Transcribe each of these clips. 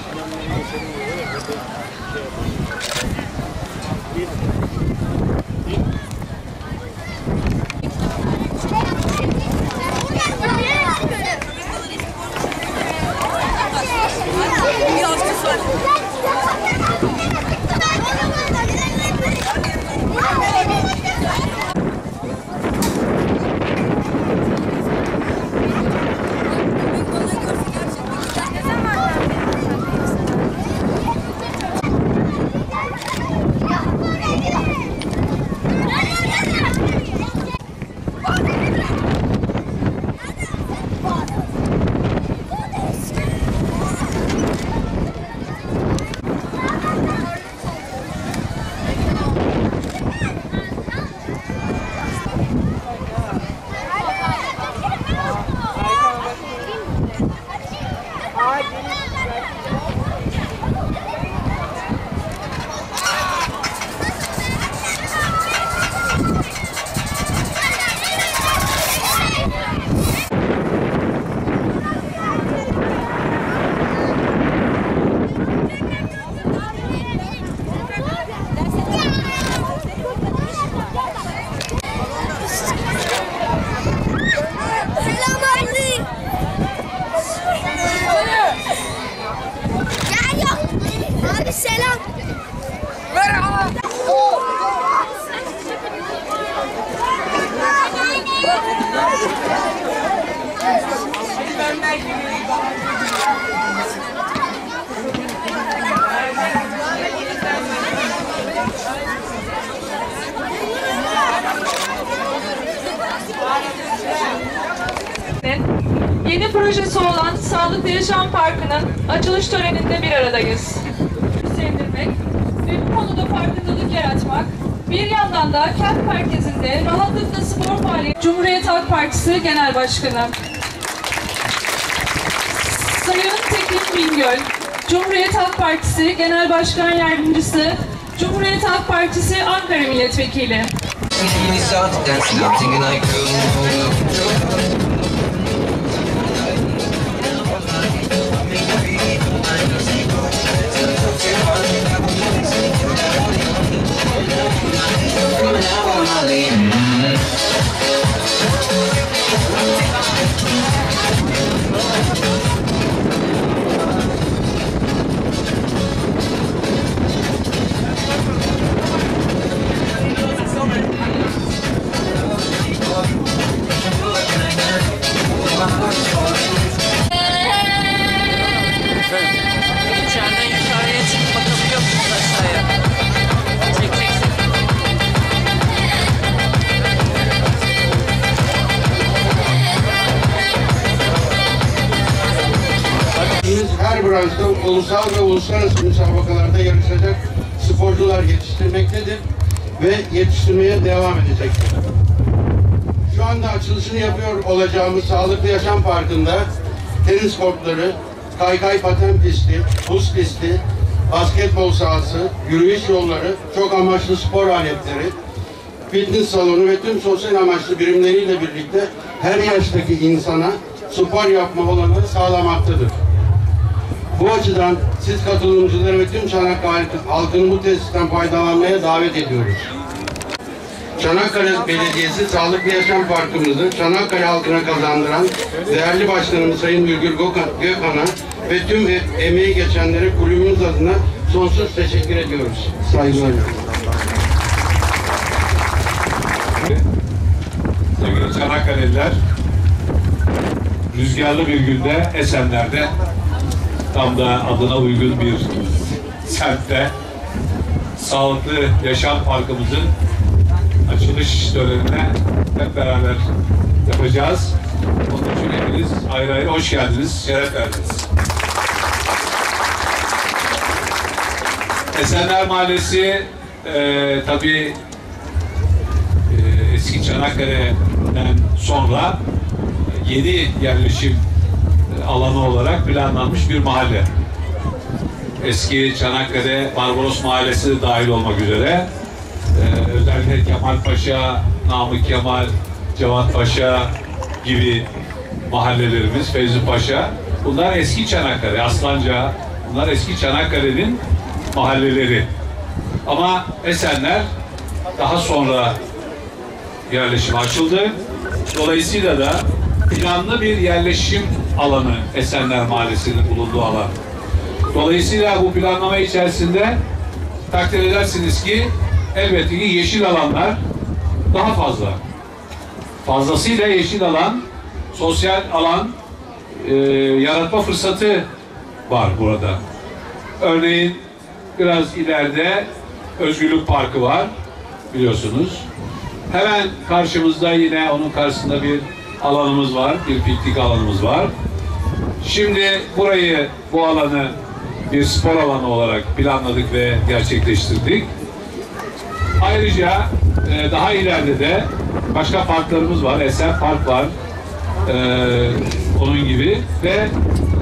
すみません。Yeni projesi olan Sağlıklı Yaşam Parkı'nın açılış töreninde bir aradayız. Sevdirmek ve bu konuda farkındalık yaratmak, bir yandan da kent merkezinde rahatlıkla spor faaliyeti Cumhuriyet Halk Partisi Genel Başkanı Sayın Tekin Bingöl, Cumhuriyet Halk Partisi Genel Başkan Yardımcısı, Cumhuriyet Halk Partisi Ankara Milletvekili. Thank you. Branşta ulusal ve uluslararası müsabakalarda yarışacak sporcular yetiştirmektedir ve yetiştirmeye devam edecektir. Şu anda açılışını yapıyor olacağımız Sağlıklı Yaşam Parkı'nda tenis kortları, kaykay paten pisti, buz pisti, basketbol sahası, yürüyüş yolları, çok amaçlı spor aletleri, fitness salonu ve tüm sosyal amaçlı birimleriyle birlikte her yaştaki insana spor yapma olanı sağlamaktadır. Bu açıdan siz katılımcıları ve tüm Çanakkale halkını bu tesisten faydalanmaya davet ediyoruz. Çanakkale Belediyesi Sağlıklı Yaşam Parkımızı Çanakkale halkına kazandıran değerli başkanımız Sayın Gökhan- Gökhan'a ve tüm e- emeği geçenlere kulübümüz adına sonsuz teşekkür ediyoruz. Saygılar. Sevgili Çanakkale'liler, rüzgarlı bir günde Esenler'de tam da adına uygun bir semtte Sağlıklı Yaşam Parkımızın açılış törenine hep beraber yapacağız. Onun için hepiniz ayrı ayrı hoş geldiniz, şeref verdiniz. Esenler Mahallesi e, tabii e, eski Çanakkale'den sonra yeni yerleşim alanı olarak planlanmış bir mahalle. Eski Çanakkale Barbaros Mahallesi dahil olmak üzere e, özellikle Kemal Paşa, Namık Kemal, Cevat Paşa gibi mahallelerimiz, Fevzi Paşa bunlar eski Çanakkale, Aslanca Bunlar eski Çanakkale'nin mahalleleri. Ama Esenler daha sonra yerleşim açıldı. Dolayısıyla da planlı bir yerleşim alanı Esenler Mahallesi'nin bulunduğu alan. Dolayısıyla bu planlama içerisinde takdir edersiniz ki elbette ki yeşil alanlar daha fazla. Fazlasıyla yeşil alan, sosyal alan e, yaratma fırsatı var burada. Örneğin biraz ileride Özgürlük Parkı var biliyorsunuz. Hemen karşımızda yine onun karşısında bir alanımız var, bir piknik alanımız var. Şimdi burayı, bu alanı bir spor alanı olarak planladık ve gerçekleştirdik. Ayrıca e, daha ileride de başka parklarımız var. Esen Park var. E, onun gibi ve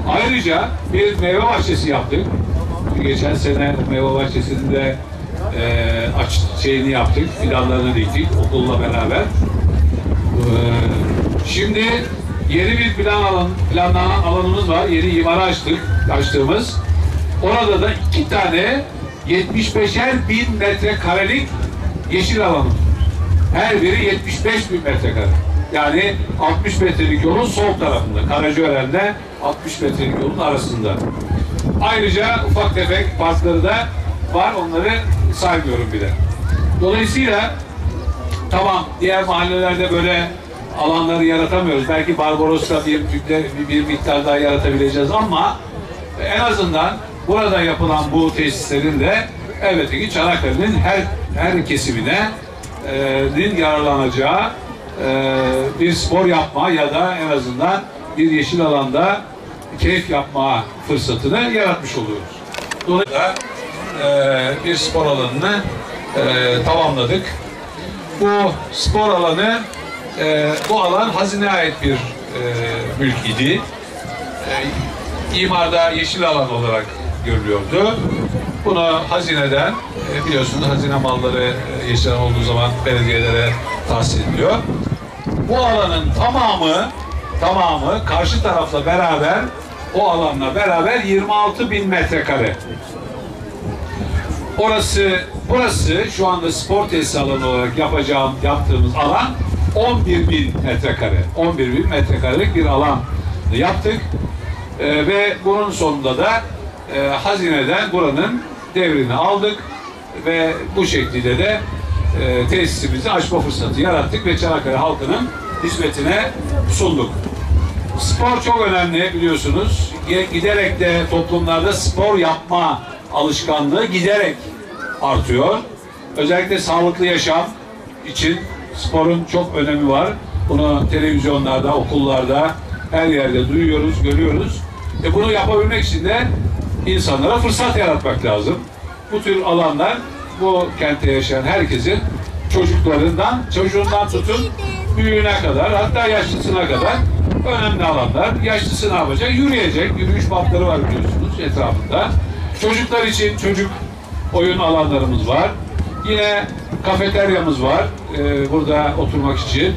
ayrıca bir meyve bahçesi yaptık. Geçen sene meyve bahçesinin de e, aç şeyini yaptık. Fidanlarını diktik okulla beraber. E, şimdi yeni bir plan alan, planlanan alanımız var. Yeni imara açtık, açtığımız. Orada da iki tane 75'er bin metrekarelik yeşil alan. Her biri 75 bin metrekare. Yani 60 metrelik yolun sol tarafında. Karacaören'de 60 metrelik yolun arasında. Ayrıca ufak tefek parkları da var. Onları saymıyorum bile. Dolayısıyla tamam diğer mahallelerde böyle alanları yaratamıyoruz. Belki Barbaros'ta bir, bir, bir miktar daha yaratabileceğiz ama en azından burada yapılan bu tesislerin de elbette ki Çanakkale'nin her her kesimine e, yararlanacağı e, bir spor yapma ya da en azından bir yeşil alanda keyif yapma fırsatını yaratmış oluyoruz. Dolayısıyla e, bir spor alanını e, tamamladık. Bu spor alanı e, bu alan hazineye ait bir e, mülk idi. E, imarda yeşil alan olarak görülüyordu. Bunu hazineden e, biliyorsunuz hazine malları e, yeşil alan olduğu zaman belediyelere tahsis ediliyor. Bu alanın tamamı tamamı karşı tarafla beraber o alanla beraber 26 bin metrekare. Orası, burası şu anda spor tesisi alanı olarak yapacağım, yaptığımız alan 11 bin metrekare. 11 bin metrekarelik bir alan yaptık. Ee, ve bunun sonunda da e, hazineden buranın devrini aldık ve bu şekilde de e, tesisimizi açma fırsatı yarattık ve Çanakkale halkının hizmetine sunduk. Spor çok önemli biliyorsunuz. Giderek de toplumlarda spor yapma alışkanlığı giderek artıyor. Özellikle sağlıklı yaşam için sporun çok önemi var. Bunu televizyonlarda, okullarda, her yerde duyuyoruz, görüyoruz. E bunu yapabilmek için de insanlara fırsat yaratmak lazım. Bu tür alanlar bu kentte yaşayan herkesin çocuklarından, çocuğundan tutun büyüğüne kadar, hatta yaşlısına kadar önemli alanlar. Yaşlısı ne yapacak? Yürüyecek. Yürüyüş bantları var biliyorsunuz etrafında. Çocuklar için çocuk oyun alanlarımız var. Yine kafeteryamız var. Ee, burada oturmak için.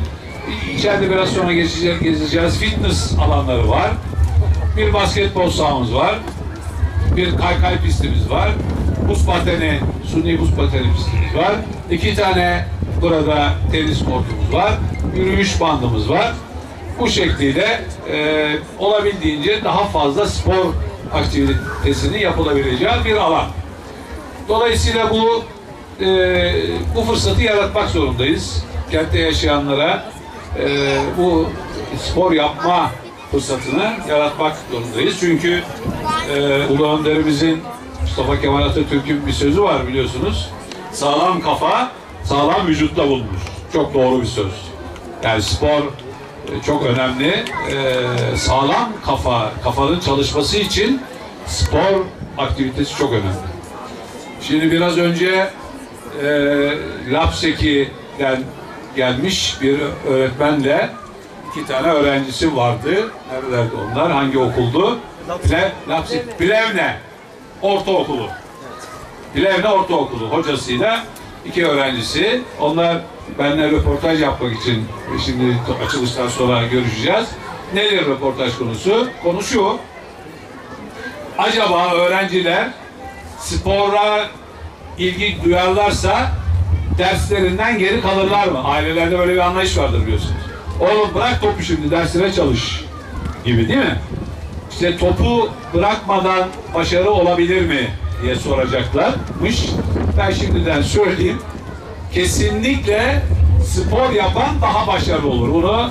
İçeride biraz sonra gezeceğiz, gezeceğiz. Fitness alanları var. Bir basketbol sahamız var. Bir kaykay pistimiz var. Buz pateni, suni buz pateni pistimiz var. İki tane burada tenis kortumuz var. Yürüyüş bandımız var. Bu şekliyle e, olabildiğince daha fazla spor aktivitesinin yapılabileceği bir alan. Dolayısıyla bu e, bu fırsatı yaratmak zorundayız. Kentte yaşayanlara e, bu spor yapma fırsatını yaratmak zorundayız. Çünkü e, Ulu Önderimizin Mustafa Kemal Atatürk'ün bir sözü var biliyorsunuz. Sağlam kafa sağlam vücutta bulunur. Çok doğru bir söz. Yani spor e, çok önemli. E, sağlam kafa, kafanın çalışması için spor aktivitesi çok önemli. Şimdi biraz önce e, Lapseki'den gelmiş bir öğretmenle iki tane öğrencisi vardı. Nerelerde onlar? Hangi okuldu? Ple, Lapsek, Plevne Ortaokulu. Plevne Ortaokulu hocasıyla iki öğrencisi. Onlar benimle röportaj yapmak için şimdi açılıştan sonra görüşeceğiz. Nedir röportaj konusu? Konu şu. acaba öğrenciler spora ilgi duyarlarsa derslerinden geri kalırlar mı? Ailelerde böyle bir anlayış vardır biliyorsunuz. Oğlum bırak topu şimdi dersine çalış gibi değil mi? İşte topu bırakmadan başarı olabilir mi diye soracaklarmış. Ben şimdiden söyleyeyim. Kesinlikle spor yapan daha başarılı olur. Bunu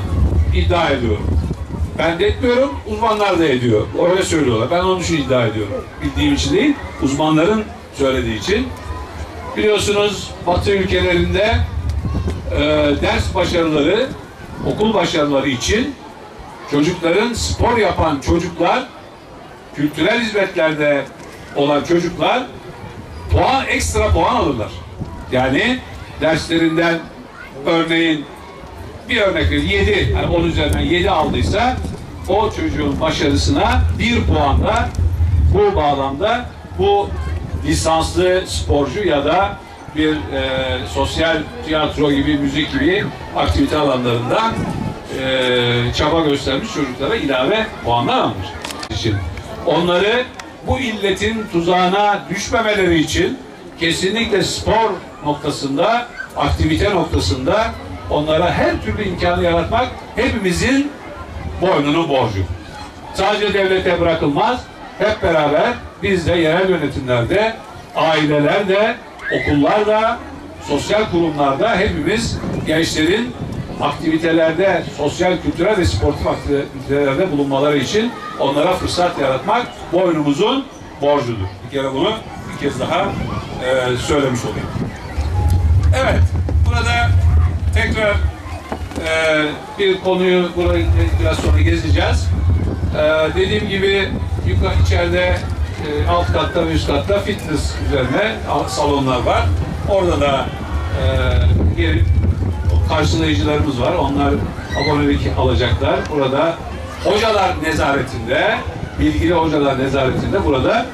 iddia ediyorum. Ben de etmiyorum, uzmanlar da ediyor. Öyle söylüyorlar. Ben onun için iddia ediyorum. Bildiğim için değil, uzmanların söylediği için. Biliyorsunuz Batı ülkelerinde e, ders başarıları, okul başarıları için çocukların spor yapan çocuklar, kültürel hizmetlerde olan çocuklar puan ekstra puan alırlar. Yani derslerinden örneğin bir örnek vereyim 7 yani 10 üzerinden 7 aldıysa o çocuğun başarısına bir puan da bu bağlamda bu lisanslı sporcu ya da bir e, sosyal tiyatro gibi, müzik gibi aktivite alanlarında e, çaba göstermiş çocuklara ilave puanlar almış için. Onları bu illetin tuzağına düşmemeleri için kesinlikle spor noktasında, aktivite noktasında onlara her türlü imkanı yaratmak hepimizin boynunun borcu. Sadece devlete bırakılmaz. Hep beraber biz de yerel yönetimlerde, ailelerde, okullarda, sosyal kurumlarda hepimiz gençlerin aktivitelerde, sosyal, kültürel ve sportif aktivitelerde bulunmaları için onlara fırsat yaratmak boynumuzun borcudur. Bir kere bunu bir kez daha e, söylemiş olayım. Evet, burada tekrar e, bir konuyu burayı biraz sonra gezeceğiz. E, dediğim gibi yukarı içeride e, alt katta ve üst katta fitness üzerine al- salonlar var. Orada da e, gelip karşılayıcılarımız var. Onlar abonelik alacaklar. Burada hocalar nezaretinde, bilgili hocalar nezaretinde burada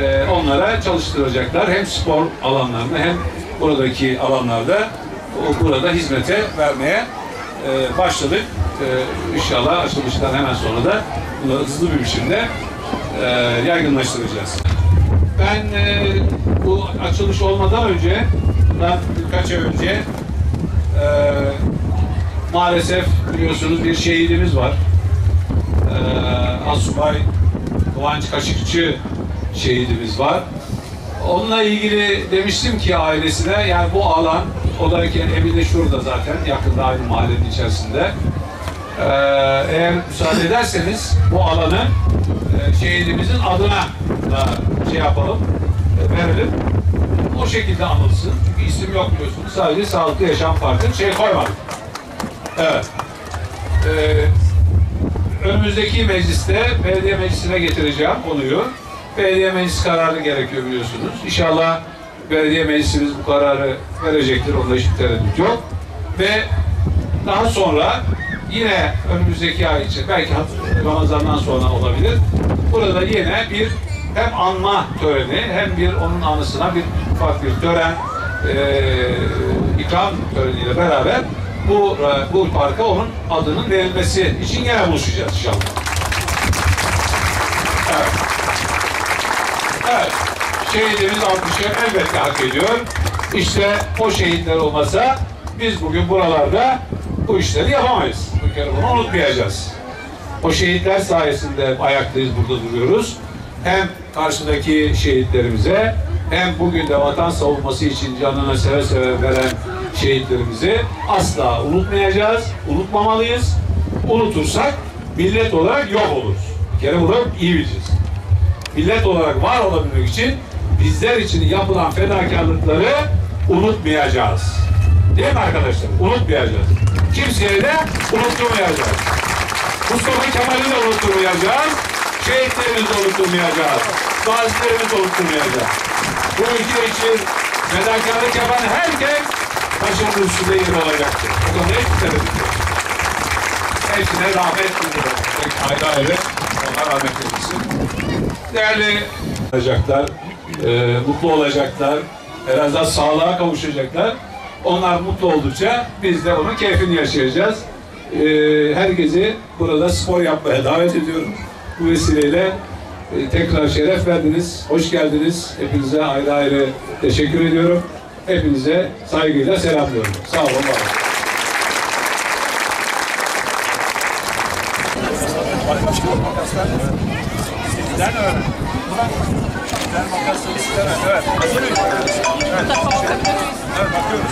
e, onlara çalıştıracaklar. Hem spor alanlarını hem buradaki alanlarda burada hizmete vermeye e, başladık. E, inşallah açılıştan hemen sonra da bunu hızlı bir biçimde e, yaygınlaştıracağız. Ben e, bu açılış olmadan önce, birkaç ay önce e, maalesef biliyorsunuz bir şehidimiz var. E, Asubay Kıvanç Kaşıkçı şehidimiz var. Onunla ilgili demiştim ki ailesine yani bu alan o da evi de şurada zaten yakında aynı mahallenin içerisinde. Ee, eğer müsaade ederseniz bu alanı şehidimizin adına da şey yapalım, e, verelim. O şekilde anılsın. Çünkü isim yok biliyorsunuz. Sadece Sağlıklı Yaşam Parkı şey koymadık. Evet. Ee, önümüzdeki mecliste belediye meclisine getireceğim konuyu. Belediye meclis kararı gerekiyor biliyorsunuz. İnşallah belediye meclisimiz bu kararı verecektir. Onda hiçbir tereddüt yok. Ve daha sonra yine önümüzdeki ay için belki Ramazan'dan sonra olabilir. Burada yine bir hem anma töreni hem bir onun anısına bir ufak bir tören eee ikram töreniyle beraber bu bu parka onun adının verilmesi için gene buluşacağız inşallah. Evet. Evet. Şehidimiz alkışı elbette hak ediyor. İşte o şehitler olmasa biz bugün buralarda bu işleri yapamayız. Bir kere bunu unutmayacağız. O şehitler sayesinde ayaktayız, burada duruyoruz. Hem karşıdaki şehitlerimize hem bugün de vatan savunması için canına seve seve veren şehitlerimizi asla unutmayacağız, unutmamalıyız. Unutursak millet olarak yok oluruz. Bir kere bunu iyi bileceğiz millet olarak var olabilmek için bizler için yapılan fedakarlıkları unutmayacağız. Değil mi arkadaşlar? Unutmayacağız. Kimseye de unutturmayacağız. Mustafa Kemal'i de unutturmayacağız. Şehitlerimizi de unutturmayacağız. Gazilerimizi de. Bu ülke için fedakarlık yapan herkes başımın üstünde yeri olacaktır. O hiç tereddüt yok. Hepsine rahmet diliyorum. Ayrı ayrı. Allah rahmet eylesin değerli olacaklar, e, mutlu olacaklar, biraz daha sağlığa kavuşacaklar. Onlar mutlu oldukça biz de onun keyfini yaşayacağız. E, herkesi burada spor yapmaya davet ediyorum. Bu vesileyle e, tekrar şeref verdiniz. Hoş geldiniz. Hepinize ayrı ayrı teşekkür ediyorum. Hepinize saygıyla selamlıyorum. Sağ olun. var olun.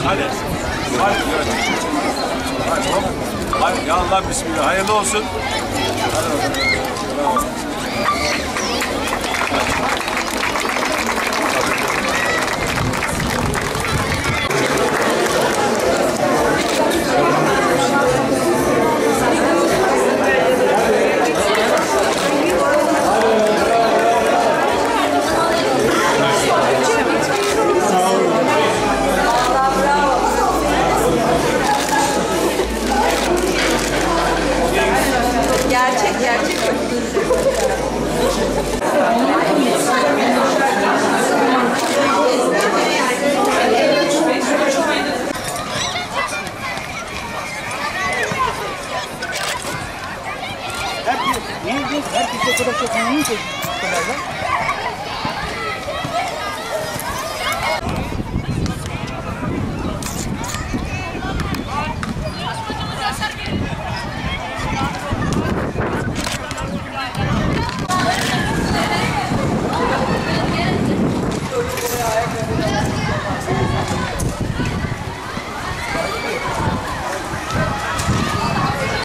Hadi ya Allah bismillah. Hayırlı olsun. Gerçek Herkes, herkes o kadar çok memnun ki.